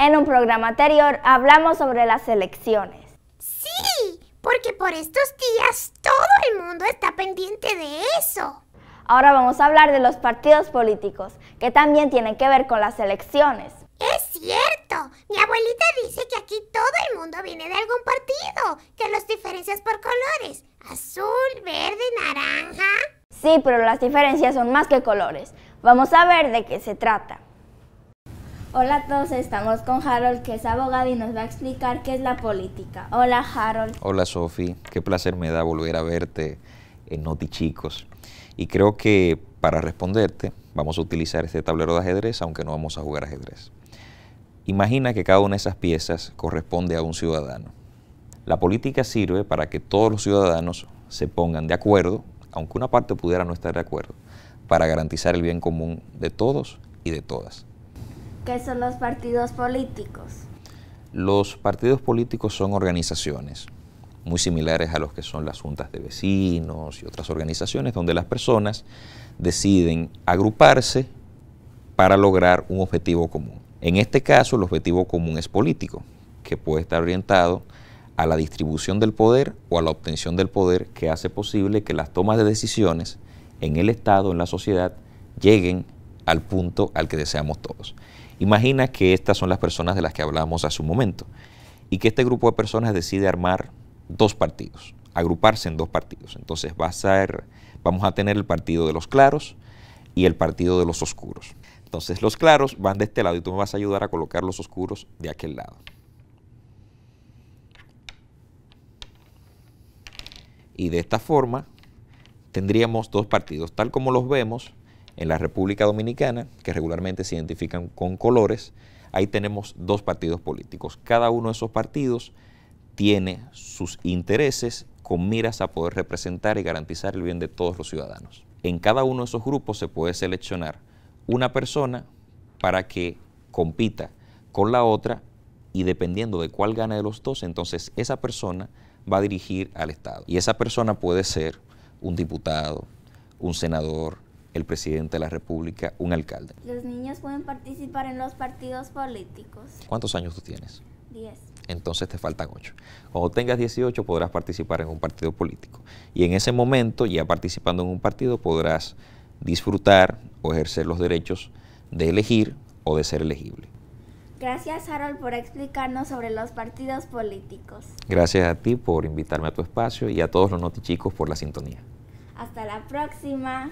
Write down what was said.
En un programa anterior hablamos sobre las elecciones. Sí, porque por estos días todo el mundo está pendiente de eso. Ahora vamos a hablar de los partidos políticos, que también tienen que ver con las elecciones. Es cierto, mi abuelita dice que aquí todo el mundo viene de algún partido, que las diferencias por colores, azul, verde, naranja. Sí, pero las diferencias son más que colores. Vamos a ver de qué se trata. Hola a todos, estamos con Harold, que es abogado y nos va a explicar qué es la política. Hola Harold. Hola Sofi, qué placer me da volver a verte en Noti Chicos. Y creo que para responderte vamos a utilizar este tablero de ajedrez, aunque no vamos a jugar ajedrez. Imagina que cada una de esas piezas corresponde a un ciudadano. La política sirve para que todos los ciudadanos se pongan de acuerdo, aunque una parte pudiera no estar de acuerdo, para garantizar el bien común de todos y de todas. ¿Qué son los partidos políticos? Los partidos políticos son organizaciones muy similares a los que son las juntas de vecinos y otras organizaciones donde las personas deciden agruparse para lograr un objetivo común. En este caso, el objetivo común es político, que puede estar orientado a la distribución del poder o a la obtención del poder que hace posible que las tomas de decisiones en el Estado, en la sociedad, lleguen al punto al que deseamos todos. Imagina que estas son las personas de las que hablamos hace un momento y que este grupo de personas decide armar dos partidos, agruparse en dos partidos. Entonces va a ser, vamos a tener el partido de los claros y el partido de los oscuros. Entonces los claros van de este lado y tú me vas a ayudar a colocar los oscuros de aquel lado. Y de esta forma tendríamos dos partidos, tal como los vemos en la República Dominicana, que regularmente se identifican con colores. Ahí tenemos dos partidos políticos. Cada uno de esos partidos tiene sus intereses con miras a poder representar y garantizar el bien de todos los ciudadanos. En cada uno de esos grupos se puede seleccionar una persona para que compita con la otra y dependiendo de cuál gane de los dos, entonces esa persona va a dirigir al Estado. Y esa persona puede ser un diputado, un senador, el presidente de la República, un alcalde. ¿Los niños pueden participar en los partidos políticos? ¿Cuántos años tú tienes? Diez. Entonces te faltan ocho. Cuando tengas 18 podrás participar en un partido político. Y en ese momento, ya participando en un partido, podrás disfrutar o ejercer los derechos de elegir o de ser elegible. Gracias Harold por explicarnos sobre los partidos políticos. Gracias a ti por invitarme a tu espacio y a todos los notichicos por la sintonía. Hasta la próxima.